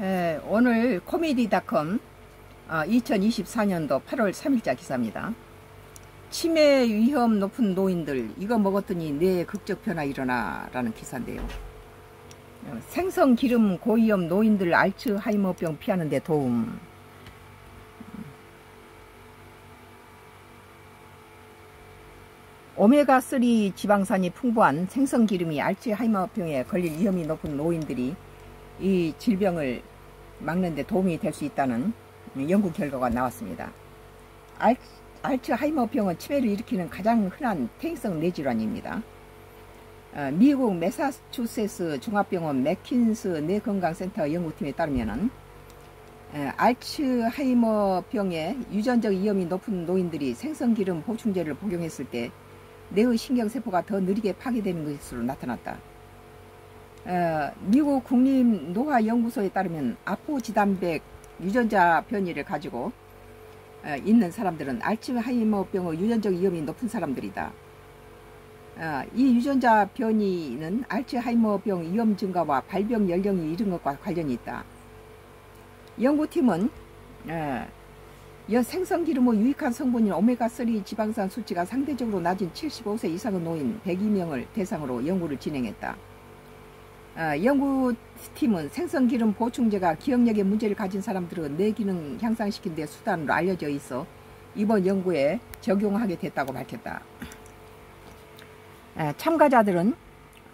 에, 오늘 코미디닷컴 어, 2024년도 8월 3일자 기사입니다. 치매 위험 높은 노인들 이거 먹었더니 뇌 극적 변화 일어나 라는 기사인데요. 어, 생성 기름 고위험 노인들 알츠하이머병 피하는 데 도움 오메가3 지방산이 풍부한 생성 기름이 알츠하이머병에 걸릴 위험이 높은 노인들이 이 질병을 막는 데 도움이 될 수 있다는 연구 결과가 나왔습니다. 알, 알츠하이머병은 치매를 일으키는 가장 흔한 퇴행성 뇌질환입니다. 어, 미국 메사추세츠 종합병원 맥킨스 뇌건강센터 연구팀에 따르면 알츠하이머병의 유전적 위험이 높은 노인들이 생성기름 보충제를 복용했을 때 뇌의 신경세포가 더 느리게 파괴되는 것으로 나타났다. 어, 미국 국립노화연구소에 따르면 아포지단백 유전자 변이를 가지고 어, 있는 사람들은 알츠하이머병의 유전적 위험이 높은 사람들이다. 어, 이 유전자 변이는 알츠하이머병 위험 증가와 발병 연령이 이른 것과 관련이 있다. 연구팀은 어, 생선기름의 유익한 성분인 오메가3 지방산 수치가 상대적으로 낮은 75세 이상의 노인 102명을 대상으로 연구를 진행했다. 어, 연구팀은 생선기름 보충제가 기억력에 문제를 가진 사람들의 뇌기능 향상시킨 데 수단으로 알려져 있어 이번 연구에 적용하게 됐다고 밝혔다. 에, 참가자들은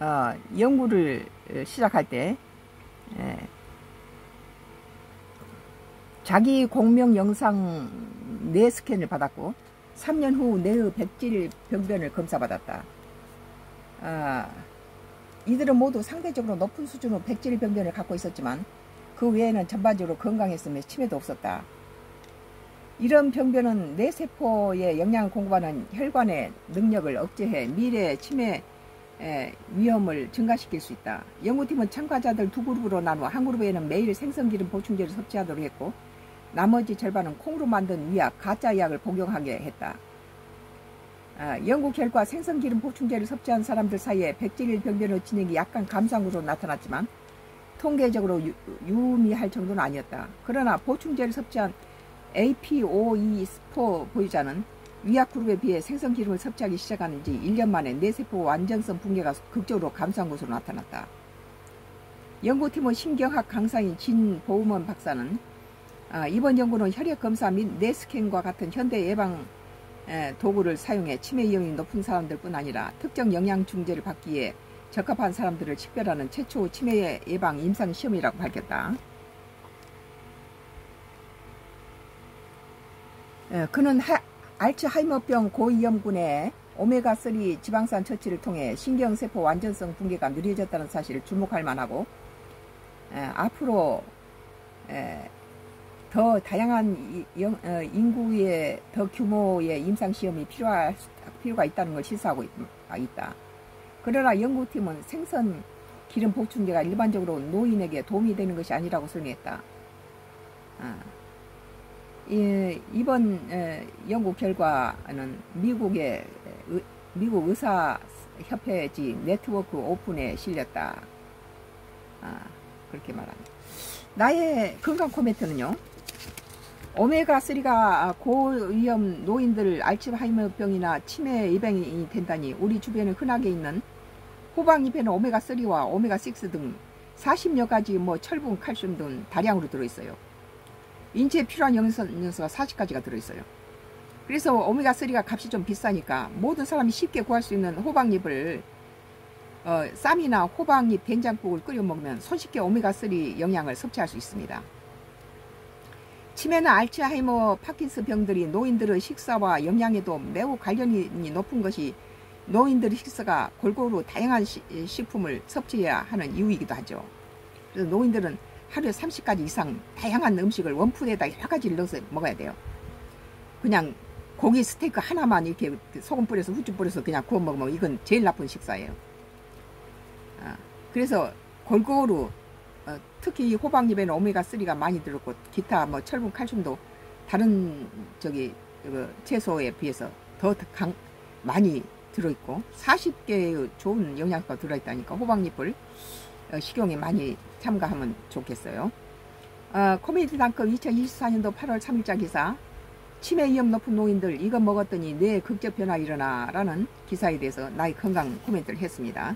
어, 연구를 시작할 때 에, 자기 공명 영상 뇌 스캔을 받았고 3년 후 뇌의 백질 병변을 검사받았다. 아, 이들은 모두 상대적으로 높은 수준의 백질 병변을 갖고 있었지만 그 외에는 전반적으로 건강했으며 치매도 없었다. 이런 병변은 뇌세포에 영향을 공급하는 혈관의 능력을 억제해 미래 치매 위험을 증가시킬 수 있다. 연구팀은 참가자들 두 그룹으로 나누어 한 그룹에는 매일 생선기름 보충제를 섭취하도록 했고 나머지 절반은 콩으로 만든 위약, 가짜 약을 복용하게 했다. 아, 연구 결과 생선기름 보충제를 섭취한 사람들 사이에 백질 병변의 진행이 약간 감상으로 나타났지만 통계적으로 유, 유미할 정도는 아니었다. 그러나 보충제를 섭취한 APOE4 보유자는 위약 그룹에 비해 생선기름을 섭취하기 시작한 지 1년 만에 뇌세포 완전성 붕괴가 극적으로 감소한 것으로 나타났다. 연구팀의 신경학 강사인 진보음원 박사는 아, 이번 연구는 혈액 검사 및 뇌스캔과 같은 현대 예방 도구를 사용해 치매 위험이 높은 사람들뿐 아니라 특정 영양 중제를 받기 위해 적합한 사람들을 식별하는 최초 치매 예방 임상 시험이라고 밝혔다. 그는 하, 알츠하이머병 고위험군의 오메가3 지방산 처치를 통해 신경세포 완전성 붕괴가 느려졌다는 사실을 주목할 만하고 앞으로 더 다양한 어, 인구의 더 규모의 임상시험이 필요할, 필요가 있다는 걸 실수하고 아, 있다. 그러나 연구팀은 생선 기름 보충제가 일반적으로 노인에게 도움이 되는 것이 아니라고 설명했다. 아, 이, 번 연구 결과는 미국의 미국 의사 협회지 네트워크 오픈에 실렸다. 아, 그렇게 말합니다. 나의 건강 코멘트는요. 오메가3가 고위험 노인들 알츠하이머병이나 치매 예방이 된다니 우리 주변에 흔하게 있는 호박잎에는 오메가3와 오메가6 등 40여 가지 뭐 철분, 칼슘 등 다량으로 들어있어요. 인체에 필요한 영양소가 40가지가 들어있어요. 그래서 오메가3가 값이 좀 비싸니까 모든 사람이 쉽게 구할 수 있는 호박잎을 어, 쌈이나 호박잎 된장국을 끓여 먹으면 손쉽게 오메가3 영양을 섭취할 수 있습니다. 치매나 알츠하이머, 파킨스 병들이 노인들의 식사와 영양에도 매우 관련이 높은 것이 노인들의 식사가 골고루 다양한 시, 식품을 섭취해야 하는 이유이기도 하죠. 그래서 노인들은 하루에 30가지 이상 다양한 음식을 원푸드에다 여러 가지를 넣어서 먹어야 돼요. 그냥 고기 스테이크 하나만 이렇게 소금 뿌려서 후추 뿌려서 그냥 구워 먹으면 이건 제일 나쁜 식사예요. 아, 그래서 골고루 어, 특히 호박잎에는 오메가3가 많이 들었고 기타 뭐 철분 칼슘도 다른 저기 그 채소에 비해서 더 강, 많이 들어있고 40개의 좋은 영양소가 들어있다니까 호박잎을 어, 식용에 많이 참가하면 좋겠어요. 어, 코미디 단급 2024년도 8월 3일자 기사 치매 위험 높은 노인들 이거 먹었더니 뇌 극적 변화 일어나 라는 기사에 대해서 나의 건강 코멘트를 했습니다.